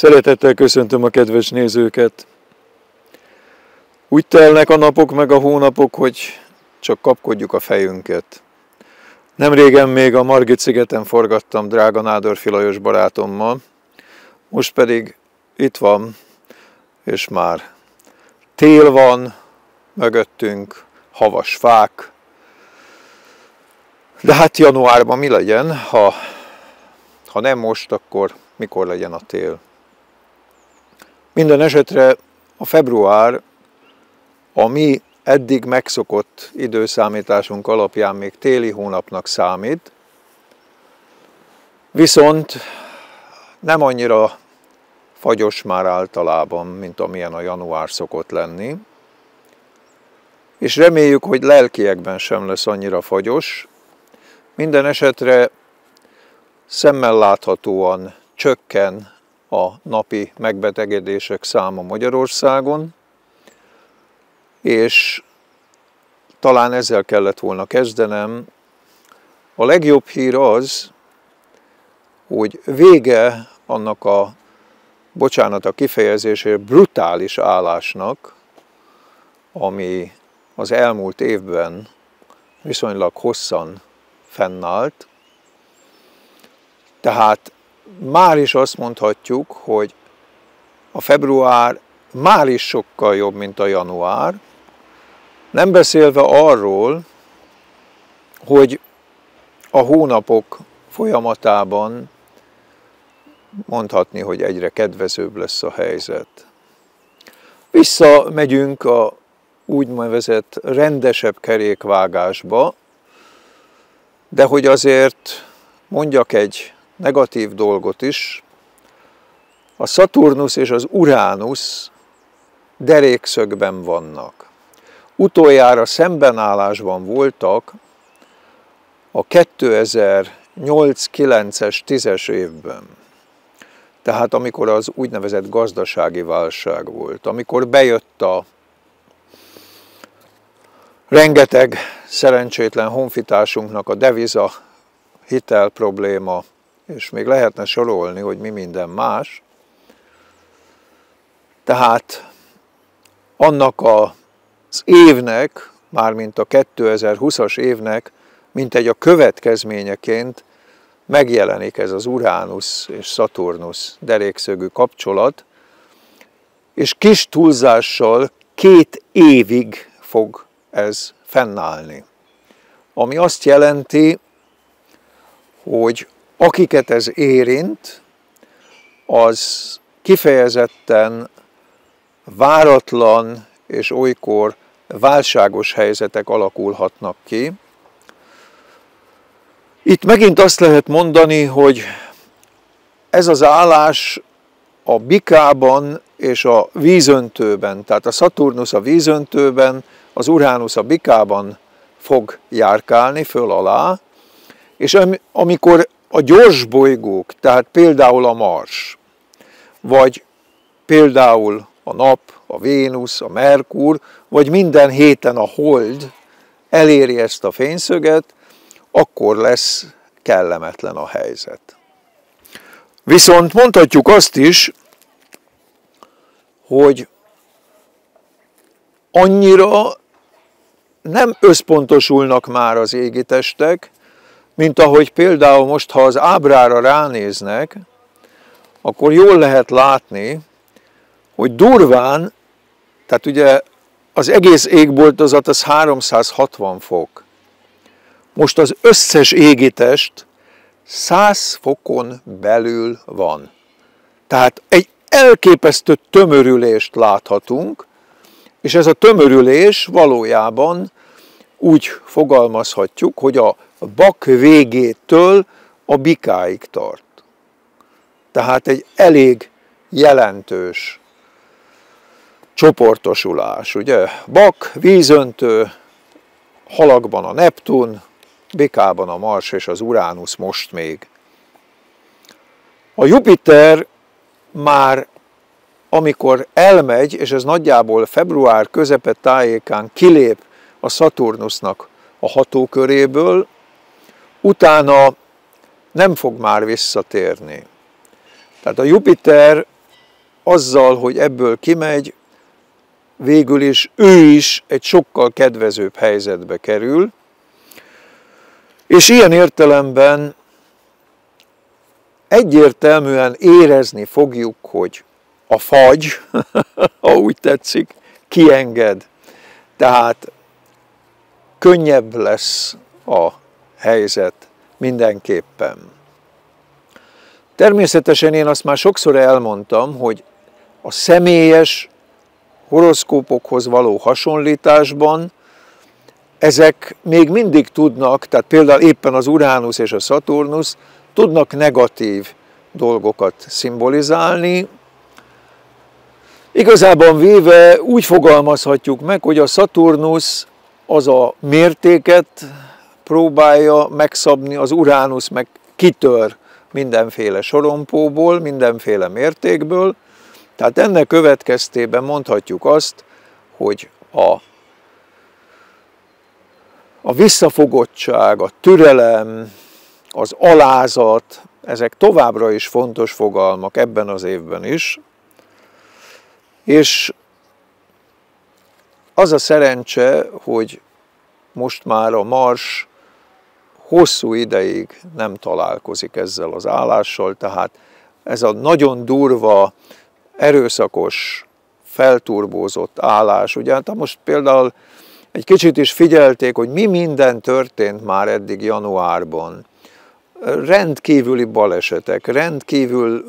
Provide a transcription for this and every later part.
Szeretettel köszöntöm a kedves nézőket! Úgy telnek a napok meg a hónapok, hogy csak kapkodjuk a fejünket. Nem régen még a Margit szigeten forgattam drága Nádor Filajos barátommal, most pedig itt van, és már tél van mögöttünk, havas fák, de hát januárban mi legyen, ha, ha nem most, akkor mikor legyen a tél? Minden esetre a február a mi eddig megszokott időszámításunk alapján még téli hónapnak számít, viszont nem annyira fagyos már általában, mint amilyen a január szokott lenni, és reméljük, hogy lelkiekben sem lesz annyira fagyos. Minden esetre szemmel láthatóan csökken a napi megbetegedések száma Magyarországon, és talán ezzel kellett volna kezdenem. A legjobb hír az, hogy vége annak a, bocsánat a kifejezésért, brutális állásnak, ami az elmúlt évben viszonylag hosszan fennállt. Tehát már is azt mondhatjuk, hogy a február már is sokkal jobb, mint a január, nem beszélve arról, hogy a hónapok folyamatában mondhatni, hogy egyre kedvezőbb lesz a helyzet. Visszamegyünk a úgynevezett rendesebb kerékvágásba, de hogy azért mondjak egy negatív dolgot is, a Saturnus és az Uranus derékszögben vannak. Utoljára szembenállásban voltak a 2008-9-es 10-es évben. Tehát amikor az úgynevezett gazdasági válság volt, amikor bejött a rengeteg szerencsétlen honfitársunknak a deviza hitel probléma, és még lehetne sorolni, hogy mi minden más. Tehát annak az évnek, mármint a 2020-as évnek, mint egy a következményeként megjelenik ez az Uránusz és Szaturnusz derékszögű kapcsolat, és kis túlzással két évig fog ez fennállni. Ami azt jelenti, hogy akiket ez érint, az kifejezetten váratlan és olykor válságos helyzetek alakulhatnak ki. Itt megint azt lehet mondani, hogy ez az állás a bikában és a vízöntőben, tehát a Saturnus a vízöntőben, az Uranus a bikában fog járkálni föl alá, és amikor a gyors bolygók, tehát például a Mars, vagy például a Nap, a Vénusz, a Merkur, vagy minden héten a Hold eléri ezt a fényszöget, akkor lesz kellemetlen a helyzet. Viszont mondhatjuk azt is, hogy annyira nem összpontosulnak már az égitestek, mint ahogy például most, ha az ábrára ránéznek, akkor jól lehet látni, hogy durván, tehát ugye az egész égboltozat az 360 fok. Most az összes égitest 100 fokon belül van. Tehát egy elképesztő tömörülést láthatunk, és ez a tömörülés valójában úgy fogalmazhatjuk, hogy a bak végétől a bikáig tart. Tehát egy elég jelentős csoportosulás, ugye? Bak, vízöntő, halakban a Neptun, bikában a Mars és az Uránusz most még. A Jupiter már amikor elmegy, és ez nagyjából február közepe tájékán kilép a Saturnusnak a hatóköréből, utána nem fog már visszatérni. Tehát a Jupiter azzal, hogy ebből kimegy, végül is ő is egy sokkal kedvezőbb helyzetbe kerül, és ilyen értelemben egyértelműen érezni fogjuk, hogy a fagy, ha úgy tetszik, kienged. Tehát könnyebb lesz a helyzet mindenképpen. Természetesen én azt már sokszor elmondtam, hogy a személyes horoszkópokhoz való hasonlításban ezek még mindig tudnak, tehát például éppen az Uránusz és a Szaturnusz tudnak negatív dolgokat szimbolizálni. Igazából véve úgy fogalmazhatjuk meg, hogy a Szaturnusz az a mértéket próbálja megszabni, az Uránusz meg kitör mindenféle sorompóból, mindenféle mértékből, tehát ennek következtében mondhatjuk azt, hogy a, a visszafogottság, a türelem, az alázat, ezek továbbra is fontos fogalmak ebben az évben is, és az a szerencse, hogy most már a Mars hosszú ideig nem találkozik ezzel az állással, tehát ez a nagyon durva, erőszakos, felturbózott állás, ugye hát most például egy kicsit is figyelték, hogy mi minden történt már eddig januárban. Rendkívüli balesetek, rendkívül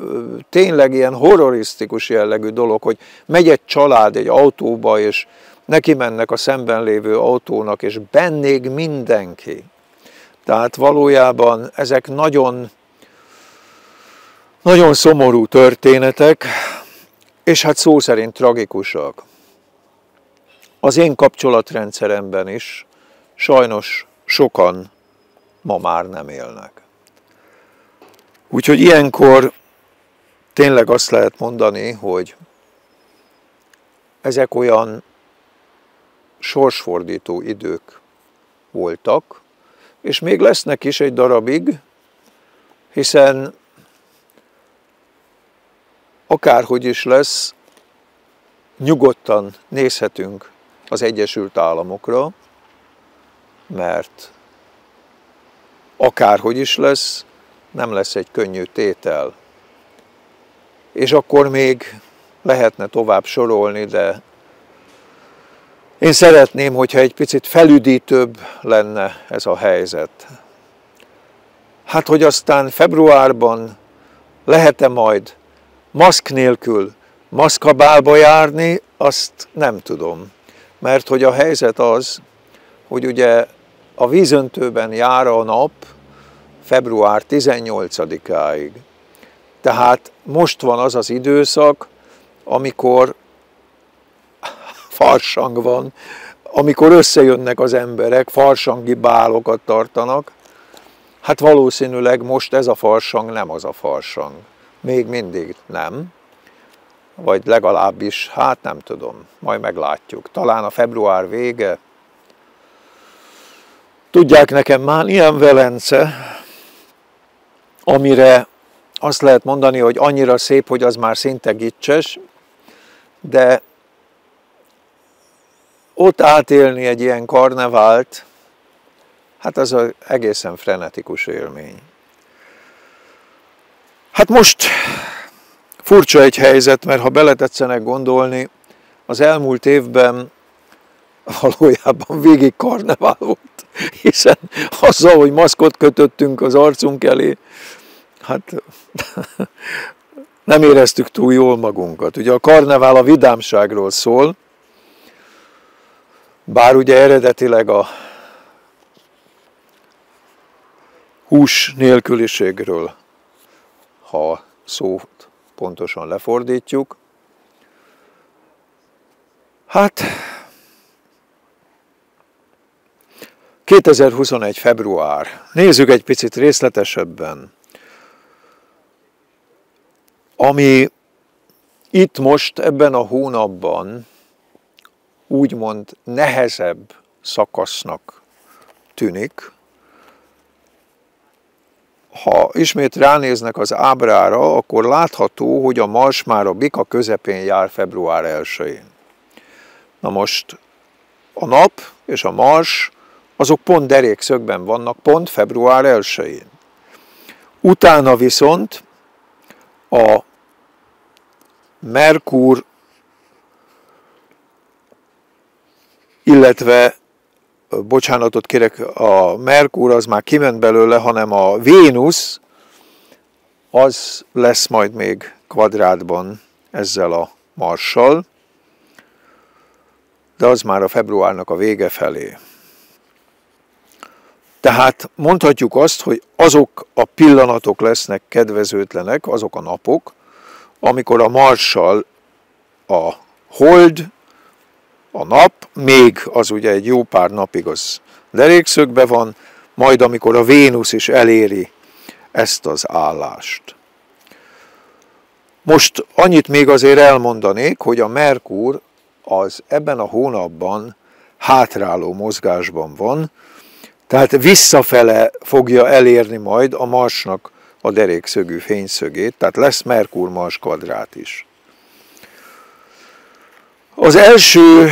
tényleg ilyen horrorisztikus jellegű dolog, hogy megy egy család egy autóba, és neki mennek a szemben lévő autónak, és bennég mindenki. Tehát valójában ezek nagyon, nagyon szomorú történetek, és hát szó szerint tragikusak. Az én kapcsolatrendszeremben is sajnos sokan ma már nem élnek. Úgyhogy ilyenkor tényleg azt lehet mondani, hogy ezek olyan sorsfordító idők voltak, és még lesznek is egy darabig, hiszen akárhogy is lesz, nyugodtan nézhetünk az Egyesült Államokra, mert akárhogy is lesz, nem lesz egy könnyű tétel. És akkor még lehetne tovább sorolni, de én szeretném, hogyha egy picit felüdítőbb lenne ez a helyzet. Hát, hogy aztán februárban lehet-e majd maszk nélkül maszkabálba járni, azt nem tudom. Mert hogy a helyzet az, hogy ugye a vízöntőben jár a nap február 18-áig. Tehát most van az az időszak, amikor farsang van, amikor összejönnek az emberek, farsangi bálokat tartanak, hát valószínűleg most ez a farsang nem az a farsang. Még mindig nem, vagy legalábbis, hát nem tudom, majd meglátjuk. Talán a február vége. Tudják nekem már ilyen Velence, amire azt lehet mondani, hogy annyira szép, hogy az már szinte gicses, de ott átélni egy ilyen karnevált, hát az az egészen frenetikus élmény. Hát most furcsa egy helyzet, mert ha beletetszenek gondolni, az elmúlt évben valójában végig karnevál volt, hiszen azzal, hogy maszkot kötöttünk az arcunk elé, hát nem éreztük túl jól magunkat. Ugye a karnevál a vidámságról szól, bár ugye eredetileg a hús nélküliségről, ha szót pontosan lefordítjuk, hát 2021. február. Nézzük egy picit részletesebben. Ami itt most ebben a hónapban úgymond nehezebb szakasznak tűnik, ha ismét ránéznek az ábrára, akkor látható, hogy a mars már a bika közepén jár február 1-én. Na most a nap és a mars azok pont derékszögben vannak, pont február 1-én. Utána viszont a Merkur, illetve bocsánatot kérek, a Merkur az már kiment belőle, hanem a Vénusz az lesz majd még kvadrátban ezzel a Marssal, de az már a februárnak a vége felé. Tehát mondhatjuk azt, hogy azok a pillanatok lesznek kedvezőtlenek, azok a napok, amikor a Marssal a hold, a nap, még az ugye egy jó pár napig az derékszögbe van, majd amikor a Vénusz is eléri ezt az állást. Most annyit még azért elmondanék, hogy a Merkur az ebben a hónapban hátráló mozgásban van, tehát visszafele fogja elérni majd a Marsnak a derékszögű fényszögét, tehát lesz Merkur-Mars kvadrát is. Az első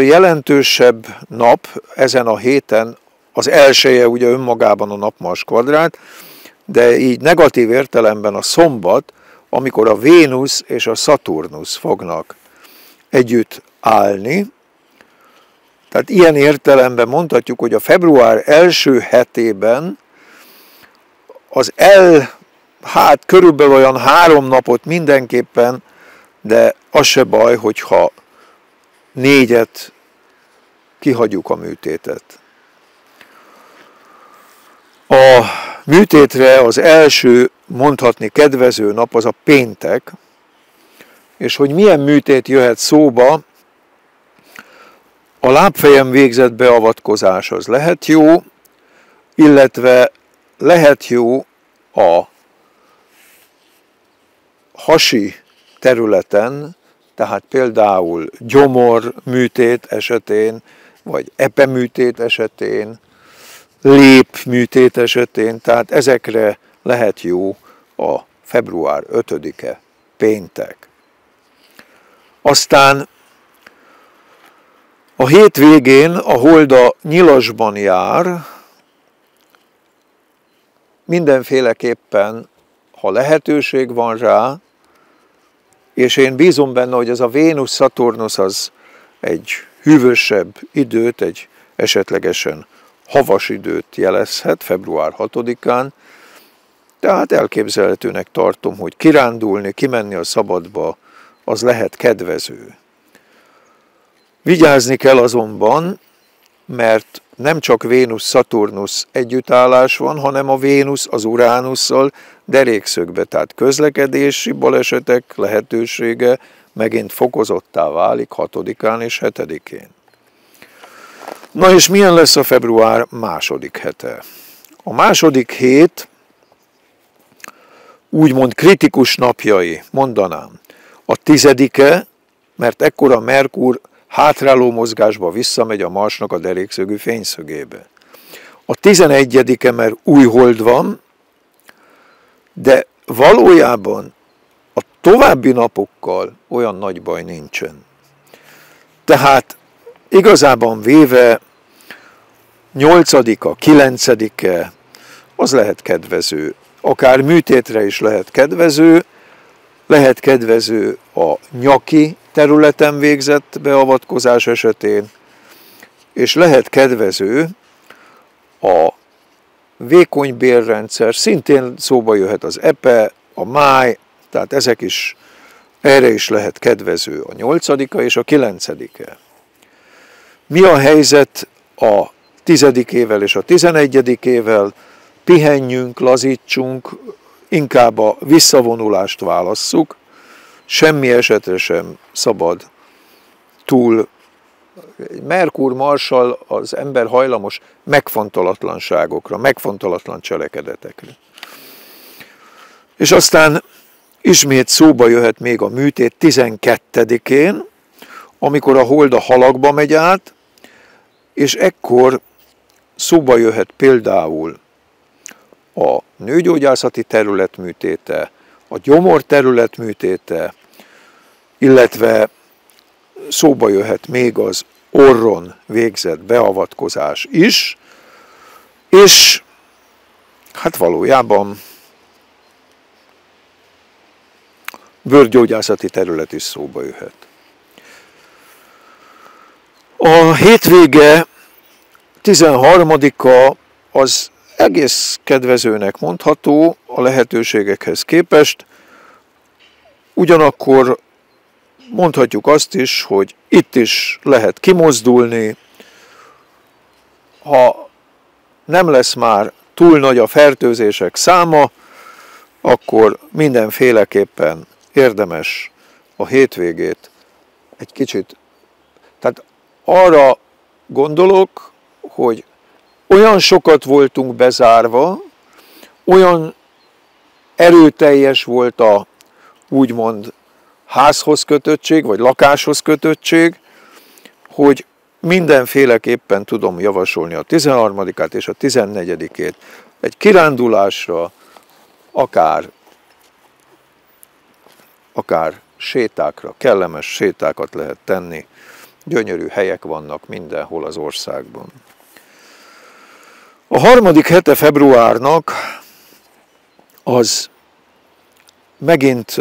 jelentősebb nap ezen a héten, az elsője ugye önmagában a nap-Mars kvadrát, de így negatív értelemben a szombat, amikor a Vénusz és a Szaturnusz fognak együtt állni. Tehát ilyen értelemben mondhatjuk, hogy a február első hetében az el, hát körülbelül olyan három napot mindenképpen, de az se baj, hogyha négyet kihagyjuk a műtétet. A műtétre az első mondhatni kedvező nap az a péntek, és hogy milyen műtét jöhet szóba, a lábfejem végzett beavatkozás az lehet jó, illetve lehet jó a hasi területen, tehát például gyomor műtét esetén, vagy epeműtét esetén, lép műtét esetén, tehát ezekre lehet jó a február 5-e péntek. Aztán a hétvégén a holda nyilasban jár, mindenféleképpen, ha lehetőség van rá, és én bízom benne, hogy ez a Vénusz-Szaturnusz az egy hűvösebb időt, egy esetlegesen havas időt jelezhet február 6-án, tehát elképzelhetőnek tartom, hogy kirándulni, kimenni a szabadba, az lehet kedvező. Vigyázni kell azonban, mert nem csak Vénusz-Szaturnusz együttállás van, hanem a Vénusz az Uránusszal derékszögbe, tehát közlekedési balesetek lehetősége megint fokozottá válik 6-án és 7-én. Na és milyen lesz a február második hete? A második hét úgymond kritikus napjai, mondanám. A tizedike, mert ekkora Merkur hátráló mozgásba visszamegy a Marsnak a derékszögű fényszögébe. A tizenegyedike, mert új hold van, de valójában a további napokkal olyan nagy baj nincsen. Tehát igazában véve nyolcadika, kilencedike, az lehet kedvező. Akár műtétre is lehet kedvező, lehet kedvező a nyaki területen végzett beavatkozás esetén, és lehet kedvező a vékony bérrendszer, szintén szóba jöhet az EPE, a máj, tehát ezek is, erre is lehet kedvező a nyolcadika és a kilencedike. Mi a helyzet a tizedikével és a tizenegyedikével? Pihenjünk, lazítsunk, inkább a visszavonulást válasszuk, semmi esetre sem szabad túl Merkur Marsal az ember hajlamos megfontolatlanságokra, megfontolatlan cselekedetekre. És aztán ismét szóba jöhet még a műtét 12-én, amikor a hold a halakba megy át, és ekkor szóba jöhet például a nőgyógyászati terület műtéte, a gyomor terület műtéte, illetve szóba jöhet még az orron végzett beavatkozás is, és hát valójában bőrgyógyászati terület is szóba jöhet. A hétvége 13-a az egész kedvezőnek mondható a lehetőségekhez képest, ugyanakkor mondhatjuk azt is, hogy itt is lehet kimozdulni, ha nem lesz már túl nagy a fertőzések száma, akkor mindenféleképpen érdemes a hétvégét egy kicsit, tehát arra gondolok, hogy olyan sokat voltunk bezárva, olyan erőteljes volt a úgymond házhoz kötöttség, vagy lakáshoz kötöttség, hogy mindenféleképpen tudom javasolni a 13-át és a 14-ét egy kirándulásra, akár, akár sétákra, kellemes sétákat lehet tenni, gyönyörű helyek vannak mindenhol az országban. A harmadik hete februárnak az megint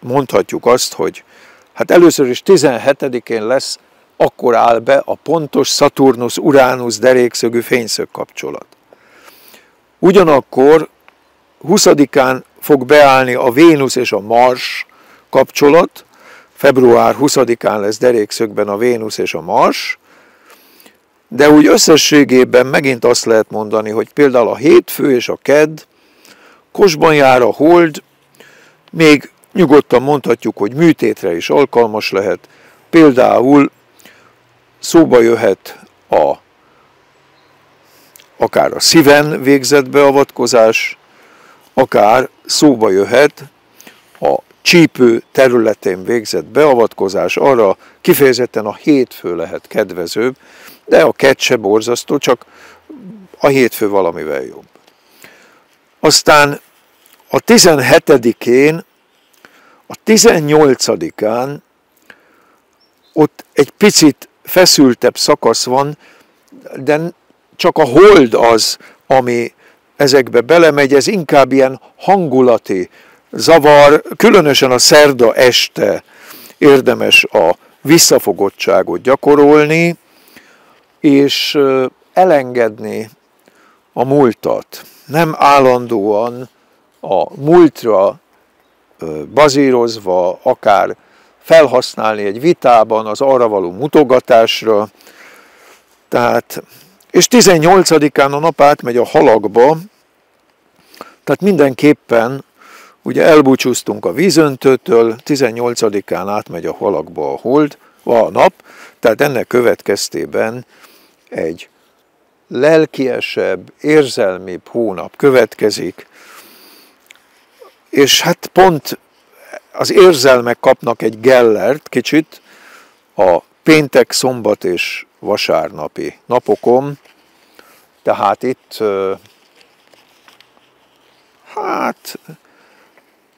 mondhatjuk azt, hogy hát először is 17-én lesz, akkor áll be a pontos Saturnus-Uranus derékszögű fényszög kapcsolat. Ugyanakkor 20-án fog beállni a Vénusz és a Mars kapcsolat, február 20-án lesz derékszögben a Vénusz és a Mars, de úgy összességében megint azt lehet mondani, hogy például a hétfő és a kedd, kosban jár a hold, még nyugodtan mondhatjuk, hogy műtétre is alkalmas lehet, például szóba jöhet a akár a szíven végzett beavatkozás, akár szóba jöhet a csípő területén végzett beavatkozás, arra kifejezetten a hétfő lehet kedvezőbb, de a kett se borzasztó, csak a hétfő valamivel jobb. Aztán a 17-én, a 18-án ott egy picit feszültebb szakasz van, de csak a hold az, ami ezekbe belemegy, ez inkább ilyen hangulati zavar, különösen a szerda este érdemes a visszafogottságot gyakorolni, és elengedni a múltat. Nem állandóan a múltra bazírozva, akár felhasználni egy vitában az arra való mutogatásra. Tehát, és 18-án a nap átmegy a halakba, tehát mindenképpen ugye elbúcsúztunk a vízöntőtől, 18-án átmegy a halakba a hold, a nap, tehát ennek következtében egy lelkiesebb, érzelmibb hónap következik, és hát pont az érzelmek kapnak egy gellert kicsit a péntek, szombat és vasárnapi napokon, tehát itt hát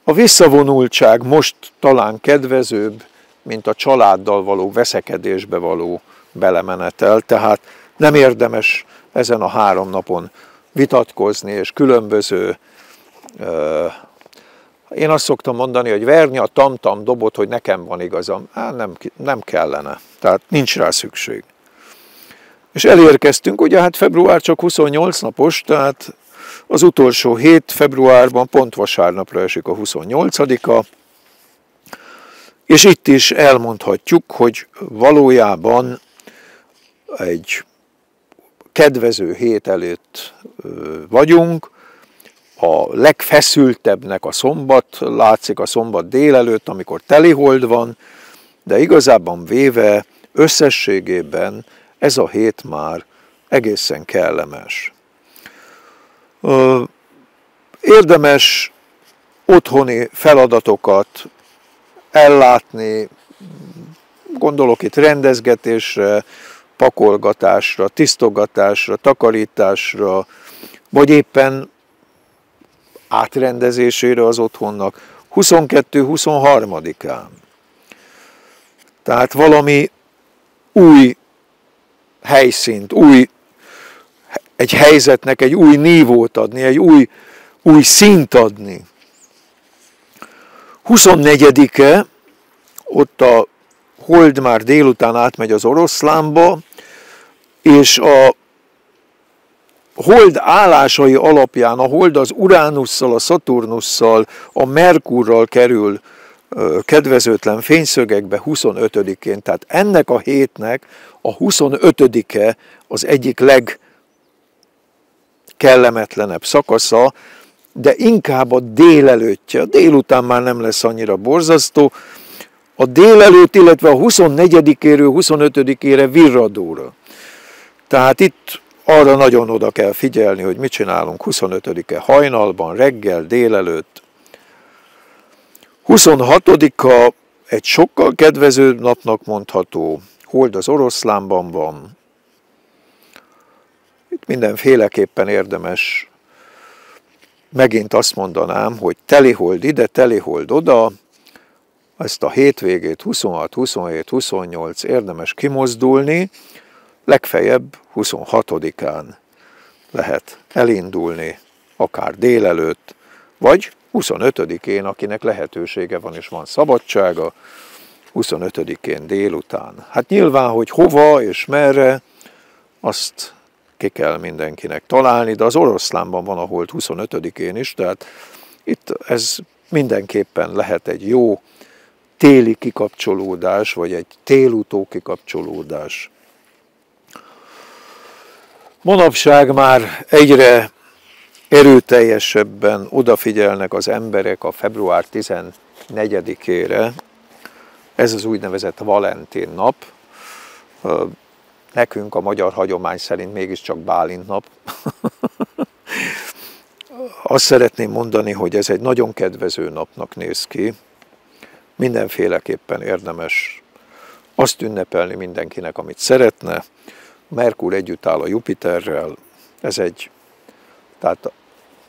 a visszavonultság most talán kedvezőbb, mint a családdal való veszekedésbe való belemenetel, tehát nem érdemes ezen a három napon vitatkozni, és különböző én azt szoktam mondani, hogy verni a tamtam dobot, hogy nekem van igazam. Hát nem, nem kellene. Tehát nincs rá szükség. És elérkeztünk, ugye hát február csak 28 napos, tehát az utolsó hét februárban pont vasárnapra esik a 28-a, és itt is elmondhatjuk, hogy valójában egy kedvező hét előtt vagyunk, a legfeszültebbnek a szombat, látszik a szombat délelőtt, amikor telihold van, de igazában véve összességében ez a hét már egészen kellemes. Érdemes otthoni feladatokat ellátni, gondolok itt rendezgetésre, pakolgatásra, tisztogatásra, takarításra, vagy éppen átrendezésére az otthonnak 22-23-án. Tehát valami új helyszínt, új, egy helyzetnek egy új nívót adni, egy új, új szint adni. 24-e, ott a hold már délután átmegy az oroszlánba, és a hold állásai alapján, a hold az Uránusszal, a Szaturnusszal, a Merkurral kerül kedvezőtlen fényszögekbe 25-én. Tehát ennek a hétnek a 25-e az egyik legkellemetlenebb szakasza, de inkább a délelőttje. A délután már nem lesz annyira borzasztó. A délelőtt, illetve a 24-éről 25-ére virradóra. Tehát itt arra nagyon oda kell figyelni, hogy mit csinálunk 25-e hajnalban, reggel, délelőtt. 26-a egy sokkal kedvezőbb napnak mondható, hold az oroszlánban van. Itt mindenféleképpen érdemes megint azt mondanám, hogy telihold ide, telihold oda, ezt a hétvégét 26, 27, 28 érdemes kimozdulni, legfeljebb 26-án lehet elindulni, akár délelőtt, vagy 25-én, akinek lehetősége van és van szabadsága, 25-én délután. Hát nyilván, hogy hova és merre, azt ki kell mindenkinek találni, de az oroszlánban van a holt 25-én is, tehát itt ez mindenképpen lehet egy jó téli kikapcsolódás, vagy egy télutó kikapcsolódás. Manapság már egyre erőteljesebben odafigyelnek az emberek a február 14-ére, ez az úgynevezett Valentin nap. Nekünk a magyar hagyomány szerint mégiscsak Bálint nap. Azt szeretném mondani, hogy ez egy nagyon kedvező napnak néz ki. Mindenféleképpen érdemes azt ünnepelni mindenkinek, amit szeretne, Merkur együtt áll a Jupiterrel, ez egy, tehát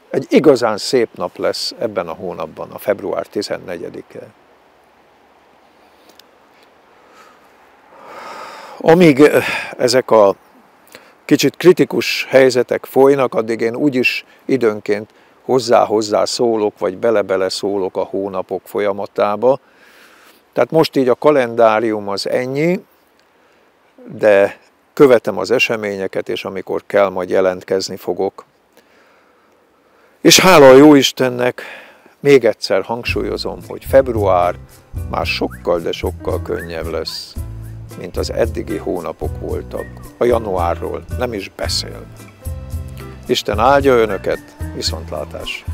egy igazán szép nap lesz ebben a hónapban, a február 14-e. Amíg eh, ezek a kicsit kritikus helyzetek folynak, addig én úgyis időnként hozzá-hozzá szólok, vagy bele-bele szólok a hónapok folyamatába. Tehát most így a kalendárium az ennyi, de követem az eseményeket, és amikor kell, majd jelentkezni fogok. És hála a Jóistennek, még egyszer hangsúlyozom, hogy február már sokkal, de sokkal könnyebb lesz, mint az eddigi hónapok voltak. A januárról nem is beszél. Isten áldja Önöket, viszontlátás!